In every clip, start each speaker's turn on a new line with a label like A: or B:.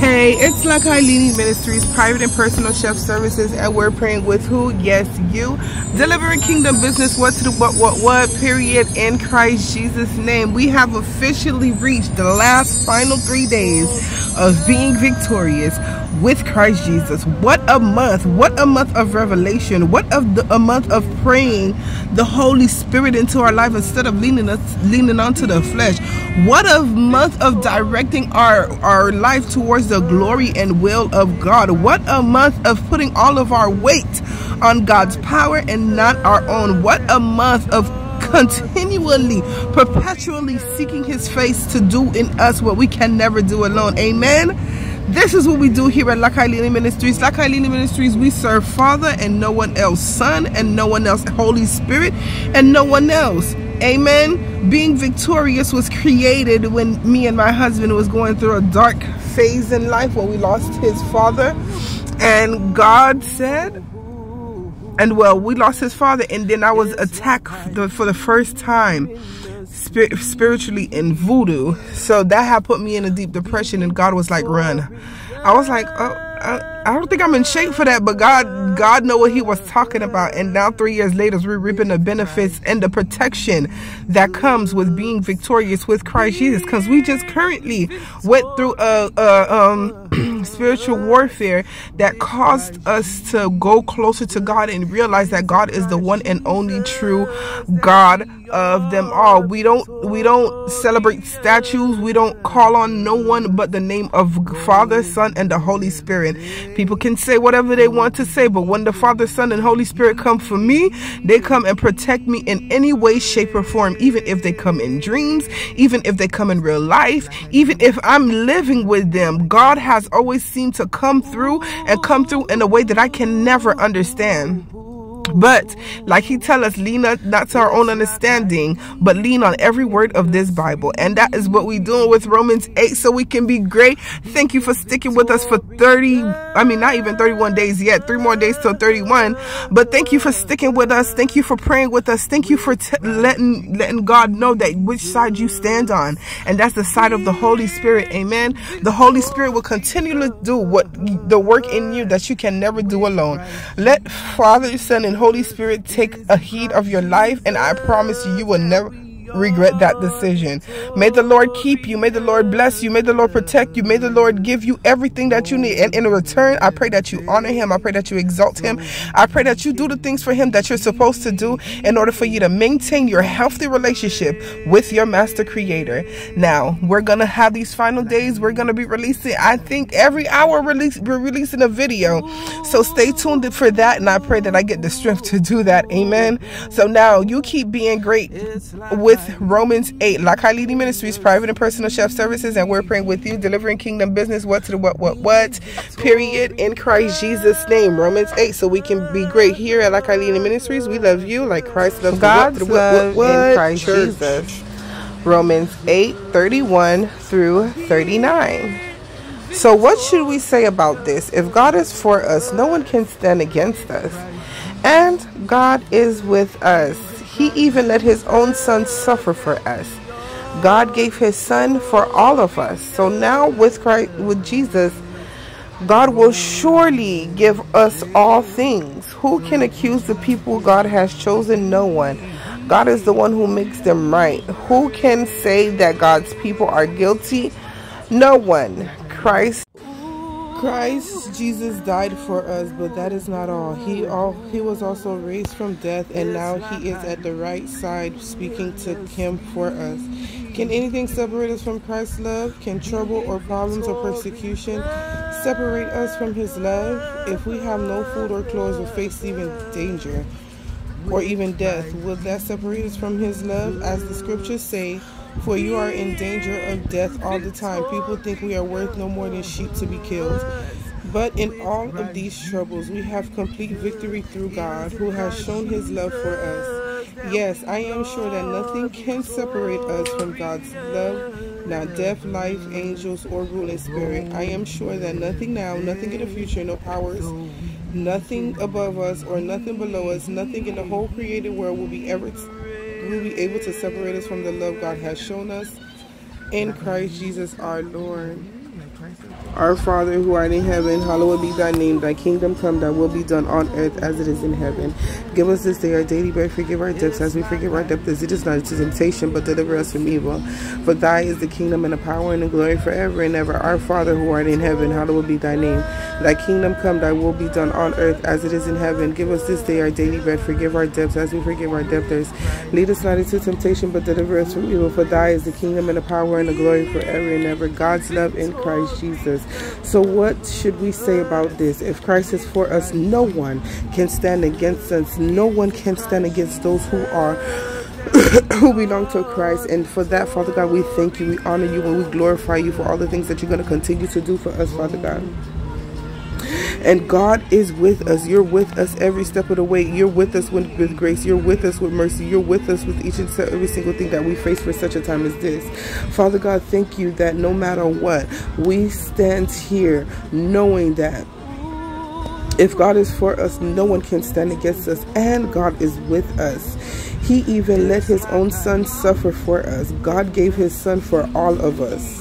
A: Hey, it's LaKay LiLine Ministries, private and personal chef services, and we're praying with who? Yes, you. Delivering kingdom business, what to the what, what, what, period, in Christ Jesus' name. We have officially reached the last final three days of being victorious with Christ Jesus. What a month. What a month of revelation. What a, a month of praying the Holy Spirit into our life instead of leaning us leaning onto the flesh. What a month of directing our, our life towards the glory and will of God. What a month of putting all of our weight on God's power and not our own. What a month of continually, perpetually seeking his face to do in us what we can never do alone. Amen. This is what we do here at LaKay LiLine Ministries. LaKay LiLine Ministries, we serve Father and no one else, Son and no one else, Holy Spirit and no one else. Amen. Being victorious was created when me and my husband was going through a dark phase in life where we lost his father. And God said, and well, we lost his father, and then I was attacked for the first time spiritually in voodoo. So that had put me in a deep depression, and God was like, run. I was like, oh, I, I don't think I'm in shape for that, but God, God know what He was talking about. And now, three years later, we're reaping the benefits and the protection that comes with being victorious with Christ Jesus. Because we just currently went through a, a um, spiritual warfare that caused us to go closer to God and realize that God is the one and only true God of them all. We don't we don't celebrate statues. We don't call on no one but the name of Father, Son, and the Holy Spirit. People can say whatever they want to say, but when the Father, Son, and Holy Spirit come for me, they come and protect me in any way, shape, or form, even if they come in dreams, even if they come in real life, even if I'm living with them. God has always seemed to come through and come through in a way that I can never understand. But like he tell us, lean not to our own understanding, but lean on every word of this Bible. And that is what we doing with Romans 8 so we can be great. Thank you for sticking with us for 30, I mean, not even 31 days yet, three more days till 31. But thank you for sticking with us. Thank you for praying with us. Thank you for letting, letting God know that which side you stand on. And that's the side of the Holy Spirit. Amen. The Holy Spirit will continue to do what the work in you that you can never do alone. Let Father, Son, and Holy Spirit take a heed of your life, and I promise you, you will never regret that decision. May the Lord keep you. May the Lord bless you. May the Lord protect you. May the Lord give you everything that you need. And in return, I pray that you honor him. I pray that you exalt him. I pray that you do the things for him that you're supposed to do in order for you to maintain your healthy relationship with your master creator. Now, we're going to have these final days. We're going to be releasing, I think every hour release, we're releasing a video. So stay tuned for that. And I pray that I get the strength to do that. Amen. So now you keep being great with with Romans 8. La Leading Ministries, private and personal chef services, and we're praying with you, delivering kingdom business, what to the what, what, what, period, in Christ Jesus' name. Romans 8, so we can be great here at La Leading Ministries. We love you like Christ loves
B: God's the what, what, what, what, in Christ
A: Church. Jesus. Romans 8, 31 through 39. So, what should we say about this? If God is for us, no one can stand against us. And God is with us. He even let his own son suffer for us. God gave his son for all of us. So now with Christ with Jesus, God will surely give us all things. Who can accuse the people God has chosen? No one. God is the one who makes them right. Who can say that God's people are guilty? No one. Christ Christ Jesus died for us, but that is not all. He all he was also raised from death and now he is at the right side speaking to him for us. Can anything separate us from Christ's love? Can trouble or problems or persecution separate us from his love? If we have no food or clothes or face even danger or even death, will that separate us from his love? As the scriptures say, for you are in danger of death all the time. People think we are worth no more than sheep to be killed. But in all of these troubles, we have complete victory through God, who has shown his love for us. Yes, I am sure that nothing can separate us from God's love, now death, life, angels, or ruling spirit. I am sure that nothing now, nothing in the future, no powers, nothing above us or nothing below us, nothing in the whole created world will be ever will be able to separate us from the love God has shown us in Christ Jesus our Lord. Our Father who art in heaven, hallowed be thy name. Thy kingdom come, thy will be done on earth as it is in heaven. Give us this day our daily bread. Forgive our debts as we forgive our debtors. It is not into temptation, but deliver us from evil. For thy is the kingdom and the power and the glory forever and ever. Our Father who art in heaven, hallowed be thy name. Thy kingdom come, thy will be done on earth as it is in heaven. Give us this day our daily bread. Forgive our debts as we forgive our debtors. Lead us not into temptation, but deliver us from evil. For thy is the kingdom and the power and the glory forever and ever. God's love in Christ Jesus. So, what should we say about this? If Christ is for us, no one can stand against us. No one can stand against those who are. who belong to Christ. And for that, Father God, we thank you, we honor you, and we glorify you for all the things that you're going to continue to do for us, Father God. And God is with us. You're with us every step of the way. You're with us with, with grace. You're with us with mercy. You're with us with each and every single thing that we face for such a time as this. Father God, thank you that no matter what, we stand here knowing that if God is for us, no one can stand against us, and God is with us. He even let his own son suffer for us. God gave his son for all of us.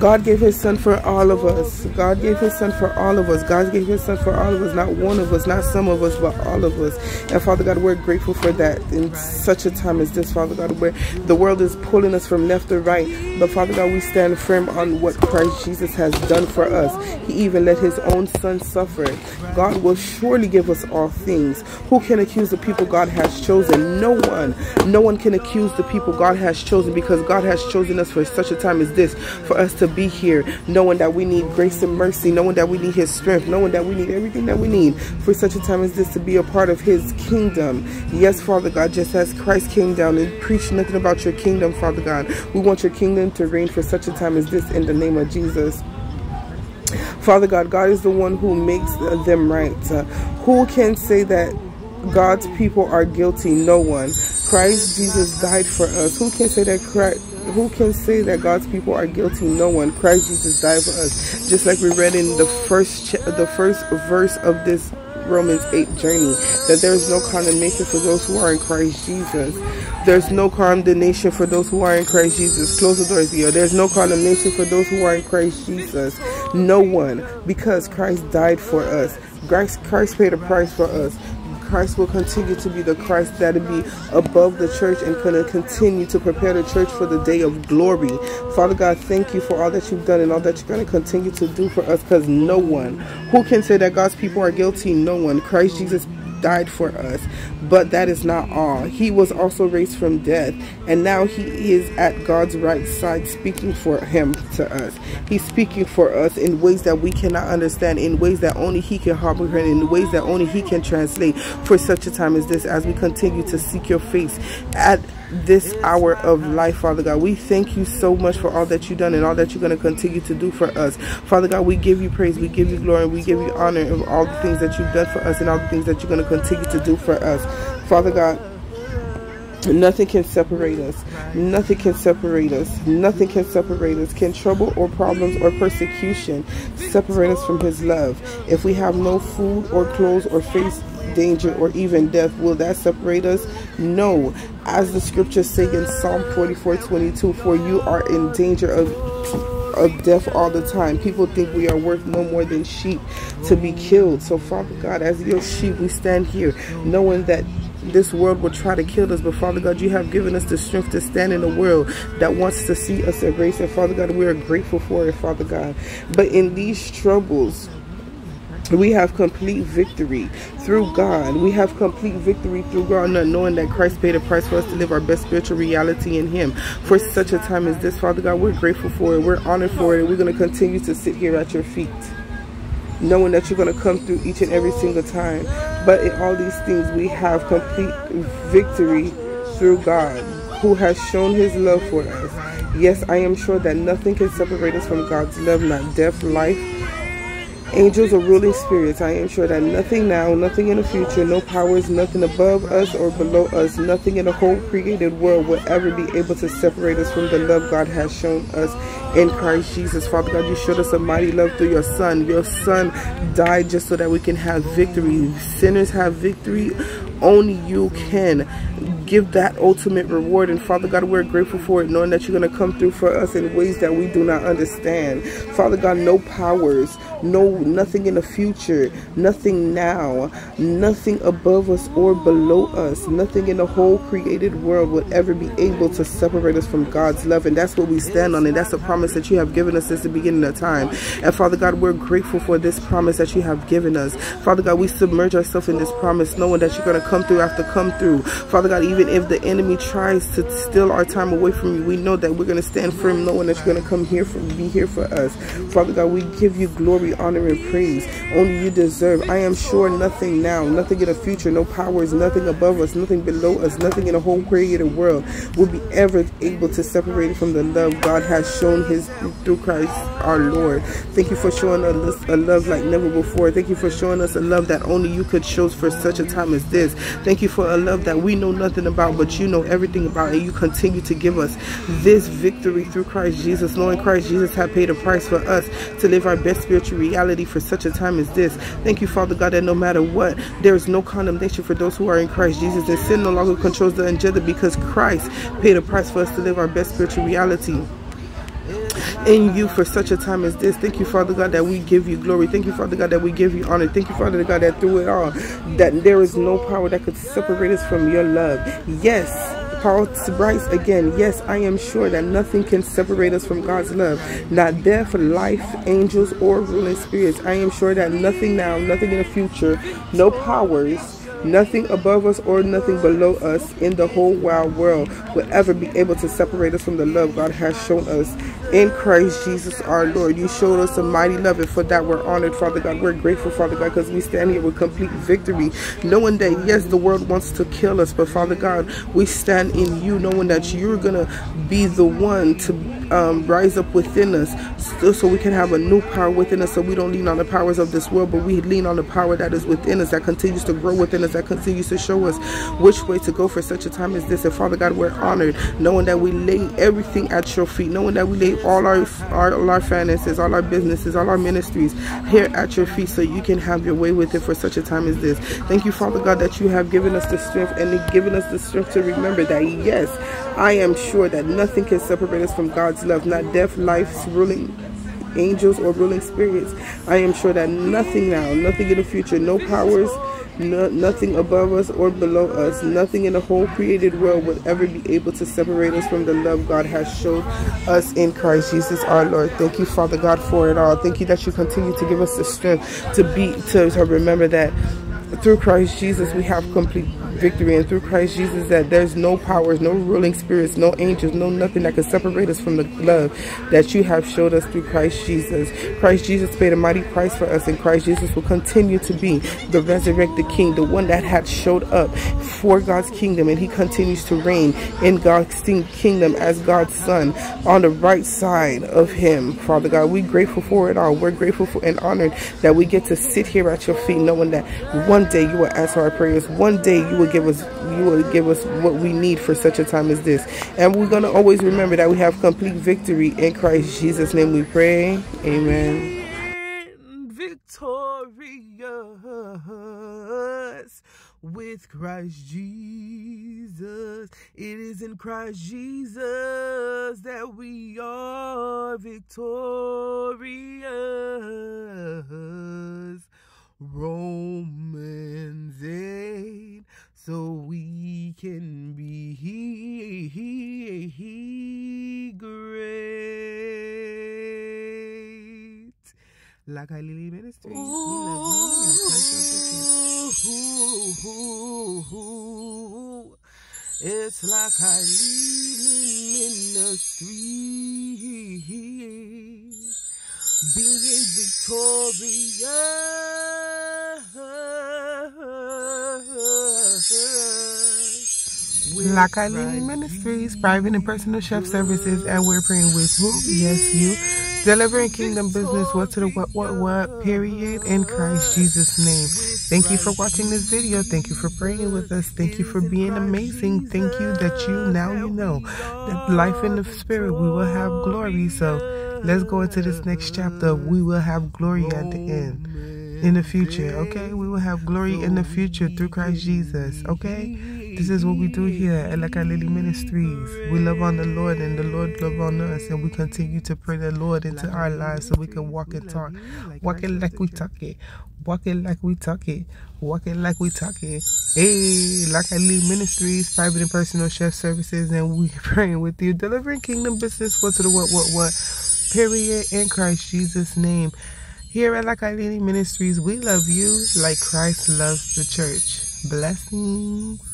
A: God gave his son for all of us. God gave his son for all of us. God gave his son for all of us, not one of us, not some of us, but all of us. And Father God, we're grateful for that in such a time as this, Father God, where the world is pulling us from left to right. But Father God, we stand firm on what Christ Jesus has done for us. He even let his own son suffer. God will surely give us all things. Who can accuse the people God has chosen? No one. No one can accuse the people God has chosen because God has chosen us for such a time as this, for us be here, knowing that we need grace and mercy, knowing that we need His strength, knowing that we need everything that we need for such a time as this to be a part of His kingdom. Yes, Father God, just as Christ came down and preached nothing about your kingdom, Father God, we want your kingdom to reign for such a time as this in the name of Jesus. Father God, God is the one who makes them right. Uh, who can say that God's people are guilty? No one. Christ Jesus died for us. Who can say that Christ who can say that God's people are guilty? No one. Christ Jesus died for us. Just like we read in the first the first verse of this Romans 8 journey that there is no condemnation for those who are in Christ Jesus. There's no condemnation for those who are in Christ Jesus. Close the doors here. There's no condemnation for those who are in Christ Jesus. No one. Because Christ died for us. Christ, Christ paid a price for us. Christ will continue to be the Christ that will be above the church and going to continue to prepare the church for the day of glory. Father God, thank you for all that you've done and all that you're going to continue to do for us because no one who can say that God's people are guilty, no one. Christ Jesus died for us. But that is not all. He was also raised from death, and now he is at God's right side speaking for him to us. He's speaking for us in ways that we cannot understand, in ways that only he can comprehend, in ways that only he can translate for such a time as this as we continue to seek your face at this hour of life, Father God. We thank you so much for all that you've done and all that you're going to continue to do for us. Father God, we give you praise, we give you glory, we give you honor of all the things that you've done for us and all the things that you're going to continue to do for us. Father God, Nothing can separate us. Nothing can separate us. Nothing can separate us. Can trouble or problems or persecution separate us from His love? If we have no food or clothes or face danger or even death, will that separate us? No. As the scriptures say in Psalm 44 22, for you are in danger of of death all the time. People think we are worth no more than sheep to be killed. So, Father God, as your sheep, we stand here knowing that this world will try to kill us. But Father God, you have given us the strength to stand in a world that wants to see us erased. And Father God, we are grateful for it, Father God. But in these troubles, we have complete victory through God. We have complete victory through God, not knowing that Christ paid a price for us to live our best spiritual reality in Him. For such a time as this, Father God, we're grateful for it. We're honored for it. We're going to continue to sit here at your feet, knowing that you're going to come through each and every single time. But in all these things, we have complete victory through God, who has shown His love for us. Yes, I am sure that nothing can separate us from God's love, not death, life, Angels are ruling spirits. I am sure that nothing now, nothing in the future, no powers, nothing above us or below us, nothing in the whole created world will ever be able to separate us from the love God has shown us in Christ Jesus. Father God, you showed us a mighty love through your Son. Your Son died just so that we can have victory. Sinners have victory only you can give that ultimate reward. And Father God, we're grateful for it, knowing that you're going to come through for us in ways that we do not understand. Father God, no powers, no nothing in the future, nothing now, nothing above us or below us, nothing in the whole created world would ever be able to separate us from God's love. And that's what we stand on. And that's a promise that you have given us since the beginning of time. And Father God, we're grateful for this promise that you have given us. Father God, we submerge ourselves in this promise, knowing that you're going to come through after come through. Father God, even if the enemy tries to steal our time away from you, we know that we're going to stand firm, knowing that you're going to come here for be here for us. Father God, we give you glory, honor, and praise. Only you deserve. I am sure nothing now, nothing in the future, no powers, nothing above us, nothing below us, nothing in the whole created world will be ever able to separate from the love God has shown his through Christ our Lord. Thank you for showing us a love like never before. Thank you for showing us a love that only you could show for such a time as this. Thank you for a love that we know nothing about, but you know everything about, and you continue to give us this victory through Christ Jesus, knowing Christ Jesus had paid a price for us to live our best spiritual reality for such a time as this. Thank you, Father God, that no matter what, there is no condemnation for those who are in Christ Jesus, and sin no longer controls the agenda because Christ paid a price for us to live our best spiritual reality in you for such a time as this. Thank you, Father God, that we give you glory. Thank you, Father God, that we give you honor. Thank you, Father God, that through it all, that there is no power that could separate us from your love. Yes. Paul writes again, yes, I am sure that nothing can separate us from God's love, not death, life, angels, or ruling spirits. I am sure that nothing now, nothing in the future, no powers, Nothing above us or nothing below us in the whole wide world will ever be able to separate us from the love God has shown us in Christ Jesus our Lord. You showed us a mighty love, and for that we're honored, Father God. We're grateful, Father God, because we stand here with complete victory, knowing that, yes, the world wants to kill us, but Father God, we stand in you, knowing that you're going to be the one to um, rise up within us so, so we can have a new power within us so we don't lean on the powers of this world, but we lean on the power that is within us, that continues to grow within us us that continues to show us which way to go for such a time as this. And Father God, we're honored knowing that we lay everything at your feet, knowing that we lay all our, our, all our finances, all our businesses, all our ministries here at your feet so you can have your way with it for such a time as this. Thank you, Father God, that you have given us the strength and given us the strength to remember that, yes, I am sure that nothing can separate us from God's love, not death, life's ruling angels or ruling spirits. I am sure that nothing now, nothing in the future, no powers, no, nothing above us or below us, nothing in the whole created world would ever be able to separate us from the love God has shown us in Christ Jesus our Lord. Thank you, Father God, for it all. Thank you that you continue to give us the strength to be to, to remember that through Christ Jesus we have complete victory and through Christ Jesus that there's no powers, no ruling spirits, no angels, no nothing that can separate us from the love that you have showed us through Christ Jesus. Christ Jesus paid a mighty price for us and Christ Jesus will continue to be the resurrected king, the one that had showed up for God's kingdom and he continues to reign in God's kingdom as God's son on the right side of him. Father God, we're grateful for it all. We're grateful for and honored that we get to sit here at your feet knowing that one day you will answer our prayers. One day you will will give us you will give us what we need for such a time as this. And we're gonna always remember that we have complete victory in Christ Jesus' name we pray. Amen. Victorious with Christ Jesus. It is in Christ Jesus that we are victorious. Romans 8 so we can be great. LaKay LiLine Ministry. Ooh, ooh, it's like I Lily Ministry. Being victorious. LaKay Ministries, private and personal chef services, and we're praying with who? Yes, you. Delivering kingdom business, what to the what, what, what, period, in Christ Jesus' name. Thank you for watching this video. Thank you for praying with us. Thank you for being amazing. Thank you that you, now you know, that life in the spirit, we will have glory. So let's go into this next chapter. We will have glory at the end in the future, okay? We will have glory in the future through Christ Jesus, okay? This is what we do here at LaKay LiLine Ministries. We love on the Lord and the Lord love on us and we continue to pray the Lord into our lives so we can walk and talk. Walk it like we talk it. Walk it like we talk it. Walk it like we talk it. Hey, LaKay LiLine Ministries, private and personal chef services, and we praying with you, delivering kingdom business. What to the what, what, what? Period. In Christ Jesus' name. Here at LaKay LiLine Ministries, we love you like Christ loves the church. Blessings.